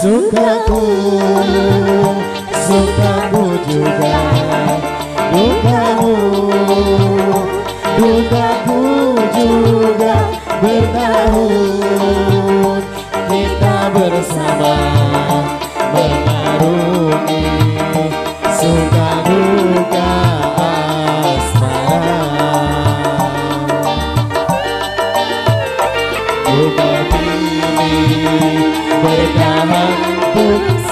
Sukaku, sukaku juga. Dukamu, dukaku juga Bertahun kita bersama Mengarungi suka duka asmara. Duka kini you.